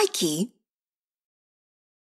Nike